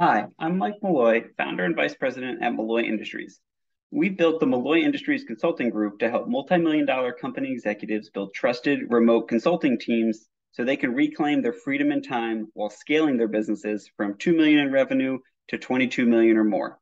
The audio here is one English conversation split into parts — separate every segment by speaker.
Speaker 1: Hi, I'm Mike Malloy, founder and vice president at Malloy Industries. We built the Malloy Industries Consulting Group to help multi-million dollar company executives build trusted remote consulting teams so they can reclaim their freedom and time while scaling their businesses from 2 million in revenue to 22 million or more.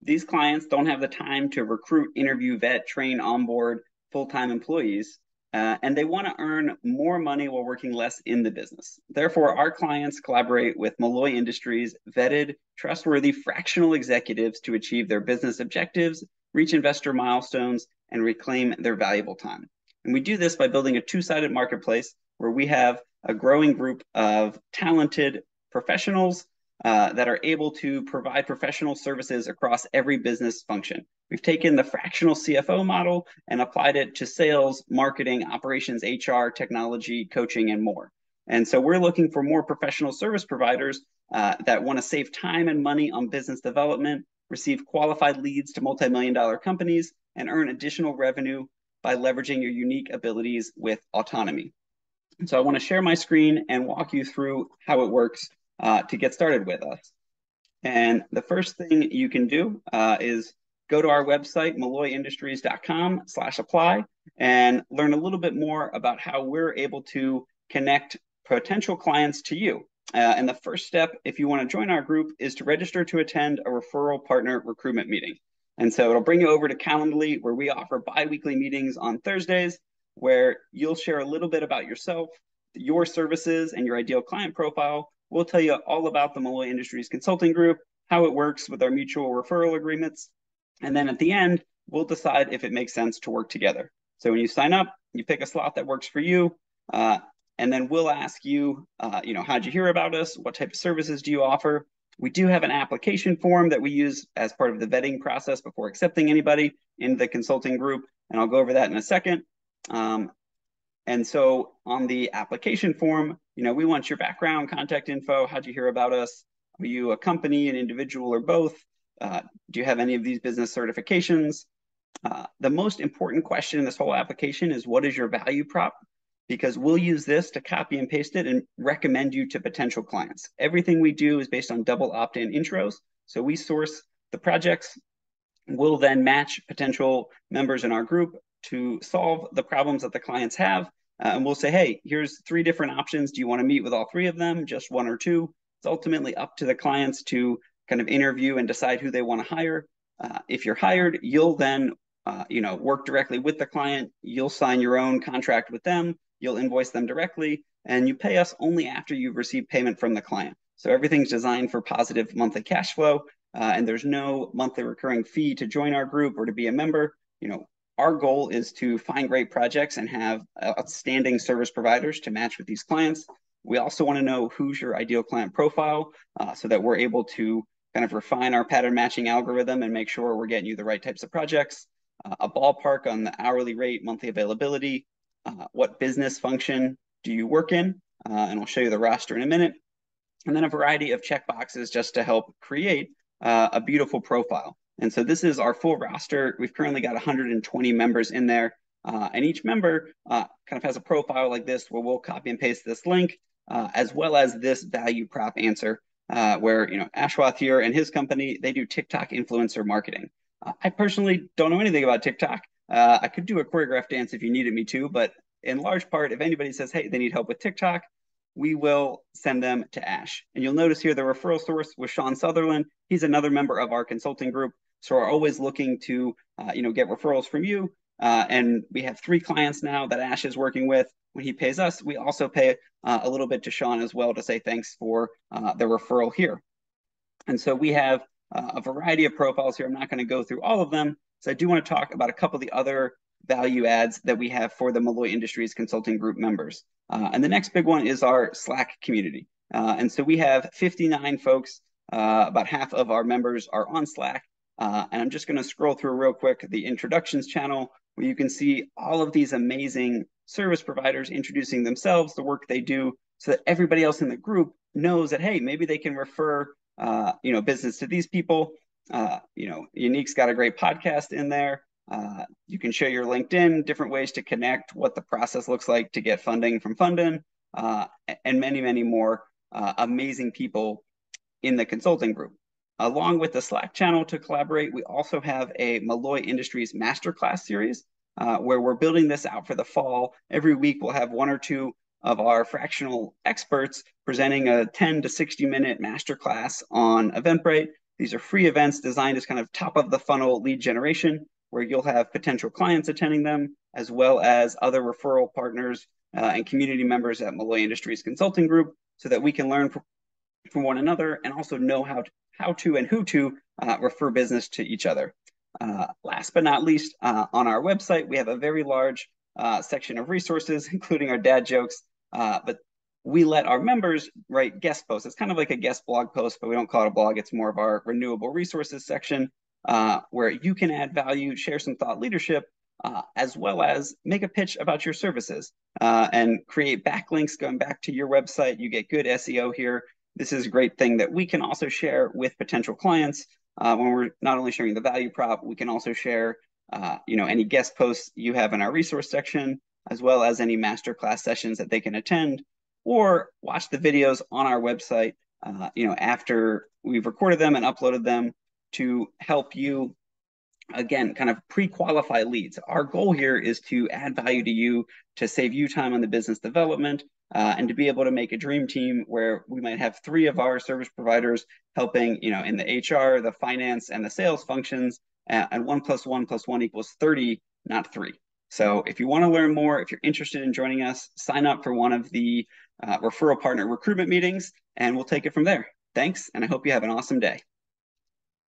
Speaker 1: These clients don't have the time to recruit, interview, vet, train, onboard full-time employees, uh, and they want to earn more money while working less in the business. Therefore, our clients collaborate with Malloy Industries vetted, trustworthy fractional executives to achieve their business objectives, reach investor milestones, and reclaim their valuable time. And we do this by building a two sided marketplace where we have a growing group of talented professionals uh, that are able to provide professional services across every business function. We've taken the fractional CFO model and applied it to sales, marketing, operations, HR, technology, coaching, and more. And so we're looking for more professional service providers uh, that want to save time and money on business development, receive qualified leads to multi-million dollar companies, and earn additional revenue by leveraging your unique abilities with autonomy. And so I want to share my screen and walk you through how it works uh, to get started with us. And the first thing you can do uh, is go to our website, malloyindustries.com slash apply, and learn a little bit more about how we're able to connect potential clients to you. Uh, and the first step, if you want to join our group, is to register to attend a referral partner recruitment meeting. And so it'll bring you over to Calendly, where we offer bi-weekly meetings on Thursdays, where you'll share a little bit about yourself, your services, and your ideal client profile, We'll tell you all about the Malloy Industries Consulting Group, how it works with our mutual referral agreements. And then at the end, we'll decide if it makes sense to work together. So when you sign up, you pick a slot that works for you. Uh, and then we'll ask you, uh, you know, how'd you hear about us? What type of services do you offer? We do have an application form that we use as part of the vetting process before accepting anybody in the consulting group. And I'll go over that in a second. Um, and so on the application form, you know, we want your background, contact info. How'd you hear about us? Are you a company, an individual, or both? Uh, do you have any of these business certifications? Uh, the most important question in this whole application is what is your value prop? Because we'll use this to copy and paste it and recommend you to potential clients. Everything we do is based on double opt-in intros. So we source the projects. We'll then match potential members in our group to solve the problems that the clients have uh, and we'll say, hey, here's three different options. Do you want to meet with all three of them, just one or two? It's ultimately up to the clients to kind of interview and decide who they want to hire. Uh, if you're hired, you'll then uh, you know work directly with the client. You'll sign your own contract with them. You'll invoice them directly, and you pay us only after you've received payment from the client. So everything's designed for positive monthly cash flow, uh, and there's no monthly recurring fee to join our group or to be a member. You know, our goal is to find great projects and have outstanding service providers to match with these clients. We also want to know who's your ideal client profile uh, so that we're able to kind of refine our pattern matching algorithm and make sure we're getting you the right types of projects, uh, a ballpark on the hourly rate, monthly availability, uh, what business function do you work in, uh, and I'll show you the roster in a minute, and then a variety of checkboxes just to help create uh, a beautiful profile. And so this is our full roster. We've currently got 120 members in there. Uh, and each member uh, kind of has a profile like this where we'll copy and paste this link, as well as this value prop answer, uh, where, you know, Ashwath here and his company, they do TikTok influencer marketing. Uh, I personally don't know anything about TikTok. Uh, I could do a choreographed dance if you needed me to, but in large part, if anybody says, hey, they need help with TikTok, we will send them to Ash. And you'll notice here the referral source was Sean Sutherland. He's another member of our consulting group. So we're always looking to, uh, you know, get referrals from you. Uh, and we have three clients now that Ash is working with. When he pays us, we also pay uh, a little bit to Sean as well to say thanks for uh, the referral here. And so we have uh, a variety of profiles here. I'm not going to go through all of them. So I do want to talk about a couple of the other value adds that we have for the Malloy Industries Consulting Group members. Uh, and the next big one is our Slack community. and so we have 59 folks. about half of our members are on Slack. Uh, and I'm just going to scroll through real quick the introductions channel where you can see all of these amazing service providers introducing themselves, the work they do, so that everybody else in the group knows that, hey, maybe they can refer, uh, you know, business to these people. Uh, you know, Unique's got a great podcast in there. Uh, you can share your LinkedIn, different ways to connect, what the process looks like to get funding from Fundin, uh, and many, many more uh, amazing people in the consulting group. Along with the Slack channel to collaborate, we also have a Malloy Industries Masterclass series uh, where we're building this out for the fall. Every week we'll have one or two of our fractional experts presenting a 10 to 60 minute masterclass on Eventbrite. These are free events designed as kind of top of the funnel lead generation, where you'll have potential clients attending them, as well as other referral partners uh, and community members at Malloy Industries Consulting Group, so that we can learn from, from one another and also know how to, how to and who to uh, refer business to each other. Uh, last but not least, uh, on our website, we have a very large uh, section of resources, including our dad jokes, uh, but we let our members write guest posts. It's kind of like a guest blog post, but we don't call it a blog. It's more of our renewable resources section uh, where you can add value, share some thought leadership, uh, as well as make a pitch about your services uh, and create backlinks going back to your website. You get good SEO here. This is a great thing that we can also share with potential clients uh, when we're not only sharing the value prop, we can also share uh, you know, any guest posts you have in our resource section, as well as any masterclass sessions that they can attend or watch the videos on our website, uh, you know, after we've recorded them and uploaded them to help you again kind of pre-qualify leads. Our goal here is to add value to you to save you time on the business development uh, and to be able to make a dream team where we might have three of our service providers helping you know in the hr the finance and the sales functions and one plus one plus one equals 30 not three. So if you want to learn more if you're interested in joining us sign up for one of the uh, referral partner recruitment meetings and we'll take it from there. Thanks and i hope you have an awesome day